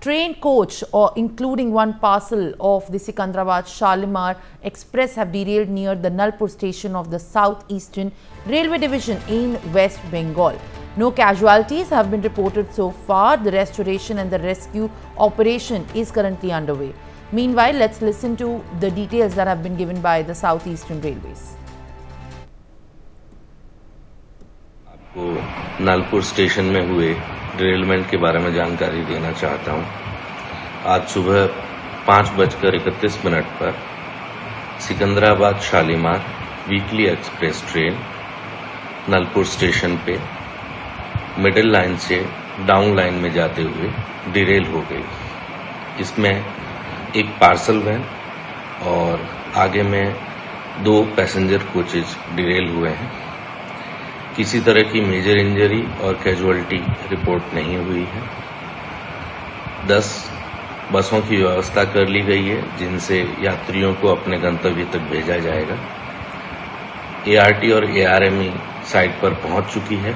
train coach or including one parcel of the Sikandrabad Shalimar Express have derailed near the Nalpur station of the Southeastern Railway Division in West Bengal. No casualties have been reported so far. The restoration and the rescue operation is currently underway. Meanwhile, let's listen to the details that have been given by the Southeastern Railways. आपको Nalpur station में हुए derailment के बारे में जानकारी देना चाहता हूँ। आज सुबह पाँच बजकर इकतीस मिनट पर Secunderabad Shalimar weekly express train Nalpur station पे मिडिल लाइन से डाउन लाइन में जाते हुए डिरेल हो गई इसमें एक पार्सल वैन और आगे में दो पैसेंजर कोचेज डिरेल हुए हैं किसी तरह की मेजर इंजरी और कैजुअलिटी रिपोर्ट नहीं हुई है। दस बसों की व्यवस्था कर ली गई है जिनसे यात्रियों को अपने गंतव्य तक भेजा जाएगा। एआरटी और एआरएमई साइट पर पहुँच चुकी है।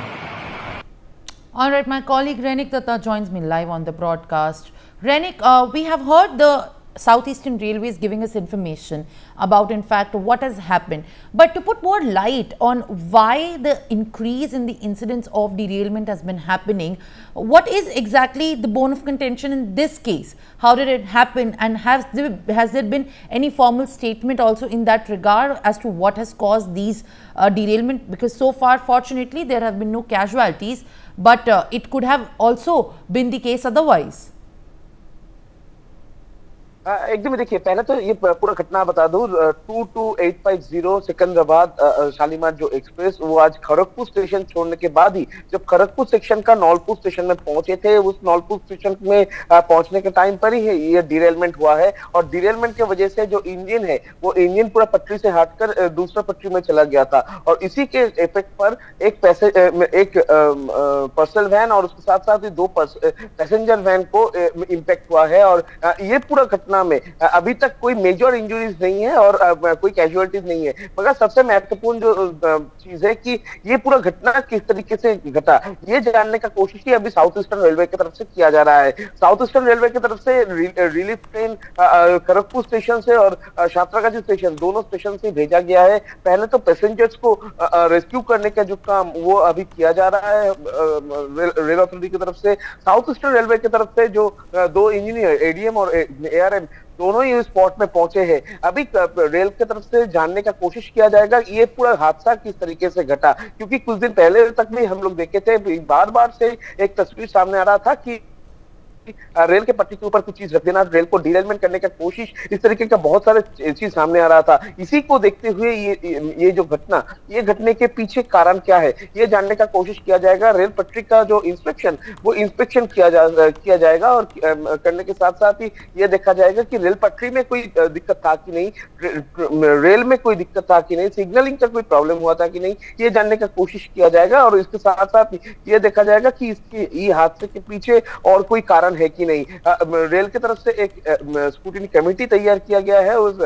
All right, my colleague Renik Datta joins me live on the broadcast. Renik, uh, we have heard the Southeastern Railways giving us information about, in fact, what has happened. But to put more light on why the increase in the incidence of derailment has been happening, what is exactly the bone of contention in this case? How did it happen? And has there, has there been any formal statement also in that regard as to what has caused these uh, derailment? Because so far, fortunately, there have been no casualties, but uh, it could have also been the case otherwise. एकदम देखिए, पहले तो ये पूरा घटना बता दूँ two two eight five zero Secunderabad Shalimar जो एक्सप्रेस वो आज खड़गपुर स्टेशन छोड़ने के बाद ही, जब खड़गपुर सेक्शन का नौलपुर स्टेशन में पहुँचे थे, उस नौलपुर स्टेशन में पहुँचने के टाइम पर ही ये डिरेलमेंट हुआ है और डिरेलमेंट की वजह से जो इंजन है, वो इंजन पूरा पटरी से हटकर दूसरा पटरी में चला गया था और इसी के इफ़ेक्ट पर एक पैसे एक पर्सनल वैन और उसके साथ साथ दो पैसेंजर वैन को इम्पेक्ट हुआ है और ये पूरा घटना घटना में। अभी तक कोई मेजर इंजुरीज नहीं है और कोई कैजुअलिटीज नहीं है। मगर सबसे महत्वपूर्ण जो चीज़ है कि ये पूरा घटना किस तरीके से घटा, ये जानने का कोशिश ही अभी साउथ ईस्टर्न रेलवे की तरफ़ से किया जा रहा है। साउथ ईस्टर्न रेलवे की तरफ़ से रिलीफ ट्रेन खड़गपुर स्टेशन से और छात्रागाजी स्टेशन दोनों स्टेशन से भेजा गया है। पहले तो पैसेंजर्स को रेस्क्यू करने का जो काम वो अभी किया जा रहा है रेल अथॉरिटी की तरफ़ से। साउथ ईस्टर्न रेलवे की तरफ़ से जो दो इंजीनियर एडीएम और एआरएम दोनों ही स्पॉट में पहुँचे हैं। अभी रेल की तरफ़ से जानने का कोशिश किया जाएगा, ये पूरा हादसा किस तरीके से घटा? क्योंकि कुछ दिन पहले तक भी हम लोग देखे थे बार बार से एक तस्वीर सामने आ रहा था कि रेल के पट्टी के ऊपर कुछ चीज़ रख देना, रेल को डिरेलमेंट करने का कोशिश, इस तरीके का बहुत सारे चीज़ सामने आ रहा था। इसी को देखते हुए ये ये जो घटना, ये घटने के पीछे कारण क्या है, ये जानने का कोशिश किया जाएगा। रेल पटरी का जो इंस्पेक्शन वो इंस्पेक्शन किया जा, किया जाएगा और करने के साथ साथ ही ये देखा जाएगा कि रेल पटरी में कोई दिक्कत था कि नहीं रेल में कोई दिक्कत था कि नहीं, सिग्नलिंग का कोई प्रॉब्लम हुआ था कि नहीं, ये जानने का कोशिश किया जाएगा। और इसके साथ साथ ये देखा जाएगा कि इसके, ये हादसे के पीछे और कोई कारण कारण है कि नहीं? रेल की तरफ़ से एक स्कूटनी कमेटी तैयार किया गया है। उस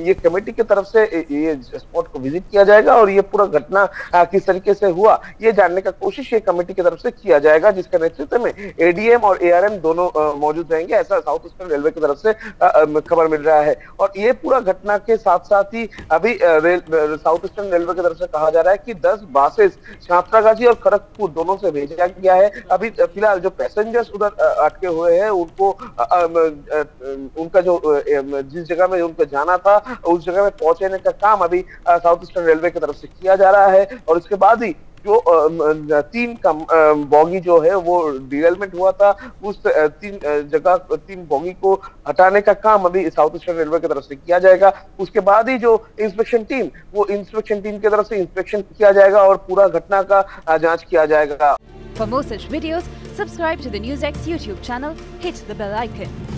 ये कमेटी की तरफ़ से ये स्पॉट को विज़िट किया जाएगा और ये पूरा घटना किस तरीके से हुआ, ये जानने का कोशिश ये कमेटी की तरफ़ से किया जाएगा, जिसके नेतृत्व में एडीएम और एआरएम दोनों मौजूद रहेंगे। ऐसा साउथ ईस्टर्न रेलवे की तरफ़ से खबर मिल रहा है। और ये पूरा घटना के साथ साथ ही अभी साउथ ईस्टर्न रेलवे की तरफ़ से कहा जा रहा है कि दस बासेस छात्रागाजी और खड़गपुर दोनों से भेजा गया है। अभी फ़िलहाल जो पैसेंजर्स उधर अटके हुए हैं उनको उनका जो जिस जगह में उनको जाना था उस जगह में पहुँचने का काम अभी साउथ ईस्टर्न रेलवे की तरफ़ से किया जा रहा है। और उसके बाद ही जो तीन बॉगी जो है वो डिवेलपमेंट हुआ था। उस तीन जगह तीन बॉगी को हटाने का काम अभी साउथ ईस्टर्न रेलवे की तरफ़ से किया जाएगा। उसके बाद ही जो इंस्पेक्शन टीम वो इंस्पेक्शन टीम की तरफ़ से इंस्पेक्शन किया जाएगा और पूरा घटना का जाँच किया जाएगा। For more such videos, subscribe to the NewsX YouTube channel, hit the bell icon.